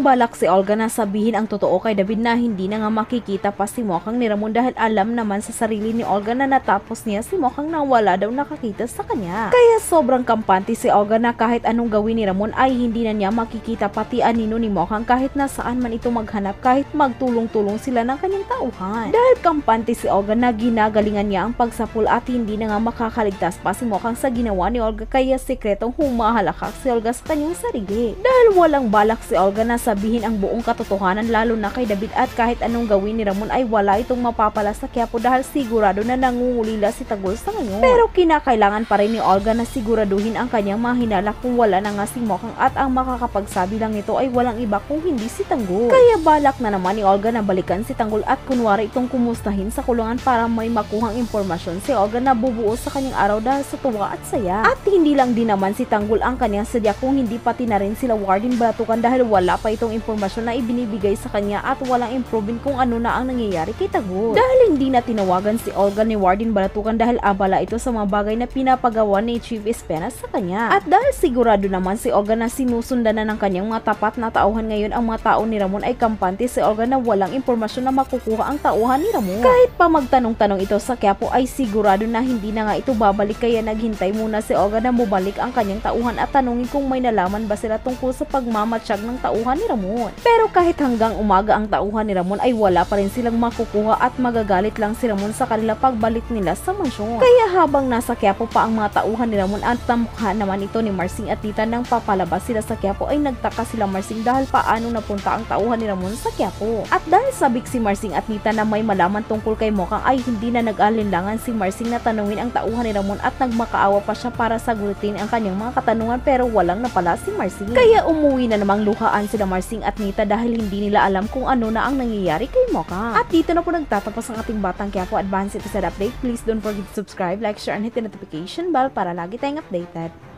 balak si Olga na sabihin ang totoo kay David na hindi na nga makikita pa si Mokang ni Ramon dahil alam naman sa sarili ni Olga na natapos niya si Mokang na wala daw nakakita sa kanya. Kaya sobrang kampante si Olga na kahit anong gawin ni Ramon ay hindi na niya makikita pati anino ni Mokang kahit nasaan man ito maghanap kahit magtulong-tulong sila ng kanyang tauhan. Dahil kampante si Olga na ginagalingan niya ang pagsapul at hindi na nga makakaligtas pa si Mokang sa ginawa ni Olga kaya sikretong humahalakak si Olga sa kanyang sarili. Dahil walang balak si Olga na sabihin ang buong katotohanan lalo na kay David at kahit anong gawin ni Ramon ay wala itong mapapala sa Quiapo dahil sigurado na nangungulila si Tagol sa ngayon. Pero kinakailangan pa rin ni Olga na siguraduhin ang kanyang mahinala kung wala na nga si Mokang at ang makakapagsabi lang nito ay walang iba kung hindi si Tanggol. Kaya balak na naman ni Olga na balikan si Tanggol at kunwari itong kumustahin sa kulungan para may makuhang impormasyon si Olga na bubuo sa kanyang araw dahil sa tuwa at saya. At hindi lang din naman si Tanggol ang kanyang sadya kung hindi pati na rin sila Warden Balatukan dahil wala pa itong impormasyon na ibinibigay sa kanya at walang improvement kung ano na ang nangyayari kay Tanggol. Dahil hindi na tinawagan si Olga ni Warden Balatukan dahil abala ito sa mga bagay na pinapagawa ni Chief Espenas sa kanya. At dahil sigurado naman si Olga na sinusundan na ng kanyang mga tapat na tauhan ngayon ang mga tao ni Ramon ay kampante si Olga na walang impormasyon na makukuha ang tauhan ni Ramon. Kahit pa magtanong-tanong ito sa Quiapo ay sigurado na hindi na nga ito babalik kaya naghintay muna si Olga na bumalik ang kanyang tauhan at tanungin kung may nalaman ba sila tungkol sa pagmamatsyag ng tauhan ni Ramon. Pero kahit hanggang umaga ang tauhan ni Ramon ay wala pa rin silang makukuha at magagalit lang si Ramon sa kanila pagbalik nila sa mansyon. Kaya habang nasa Quiapo pa ang mga tauhan ni Ramon at tamukha naman ito ni Marsing at Tita nang papalabas sila sa Quiapo ay nagtaka sila Marsing dahil paano napunta ang tauhan ni Ramon sa Quiapo. At dahil sabik si Marsing at Nita na may malaman tungkol kay Mokang ay hindi na nag-alinlangan si Marsing na tanungin ang tauhan ni Ramon at nagmakaawa pa siya para sagutin ang kanyang mga katanungan pero walang napala si Marsing. Kaya umuwi na namang luhaan sila Marsing at Nita dahil hindi nila alam kung ano na ang nangyayari kay Mokang. At dito na po nagtatapos ang ating Batang Quiapo Advanced Episode Update. Please don't forget to subscribe, like, share, and hit the notification bell para lagi tayong updated.